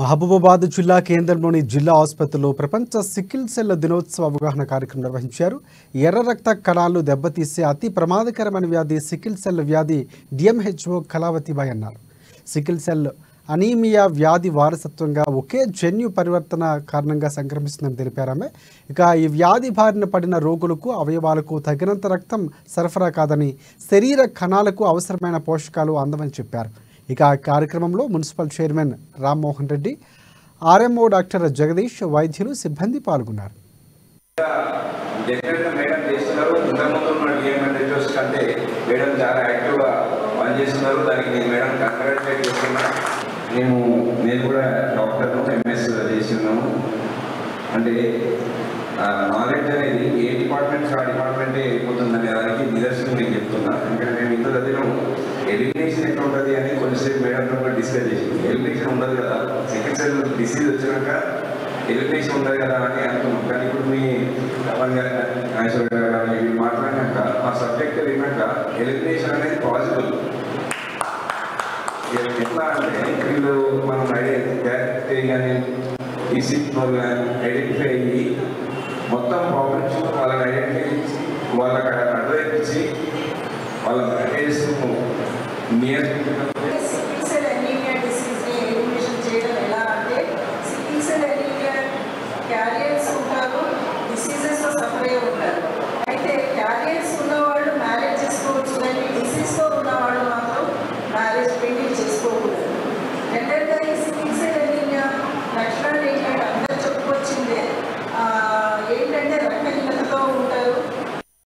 మహబూబాబాద్ జిల్లా కేంద్రంలోని జిల్లా ఆసుపత్రిలో ప్రపంచ సికిల్ సెల్ దినోత్సవ అవగాహన కార్యక్రమం నిర్వహించారు. ఎర్ర రక్త కణాలు దెబ్బతీసే అతి ప్రమాదకరమైన వ్యాధి సికిల్ సెల్ వ్యాధి డిఎంహెచ్ఓ కళావతిబాయ్ అన్నారు. సికిల్ సెల్ అనీమియా వ్యాధి వారసత్వంగా ఒకే జన్యు పరివర్తన కారణంగా సంక్రమిస్తుందని తెలిపారు ఆమె. ఇక ఈ వ్యాధి బారిన పడిన రోగులకు అవయవాలకు తగినంత రక్తం సరఫరా కాదని శరీర కణాలకు అవసరమైన పోషకాలు అందమని చెప్పారు. ఇక ఆ కార్యక్రమంలో municipal chairman Rammohan Reddy RMO doctor Jagadish వైద్యులు సిబ్బంది పాల్గొన్నారు. డెఫినెట్గా మేడం చాలా యాక్టివ్గా పనిచేస్తున్నారు. దానికి నేను మేడం కంగ్రాచులేట్ చేస్తున్నా. నేను నేను కూడా డాక్టర్ను ఎంఎస్ చేస్తున్నాను అంటే నాలెడ్జ్ అనేది ఏ డిపార్ట్మెంట్స్ ఆ డిపార్ట్మెంటే అయిపోతుందనే దానికి నిదర్శనం నేను చెప్తున్నా. ఎందుకంటే మేము ఇంత చదివినాము ఎలిమినేషన్ ఎట్లా ఉంటుంది అని కొంచెంసేపు మేడంతో కూడా డిస్కస్ చేసి ఎలిమినేషన్ ఉండదు కదా. సెకండ్ సెల్ డిసీజ్ వచ్చినాక ఎలిమినేషన్ ఉండదు కదా అని అనుకున్నాం. కానీ ఇప్పుడు మీ రమణ్ గారు నాగేశ్వర గారు కానీ వీళ్ళు మాట్లాడినాక ఆ సబ్జెక్ట్ విన్నాక ఎలిమినేషన్ అనేది పాసిబుల్ ఎట్లా అంటే వీళ్ళు మనం ఐడెంటిఫై కానీ డిసీజ్ ఐడెంటిఫై అయ్యి మొత్తం ప్రాబ్లమ్స్ వాళ్ళని ఐడెంటిఫై వాళ్ళకి వాళ్ళ ప్రదేశము నియంత్రించడం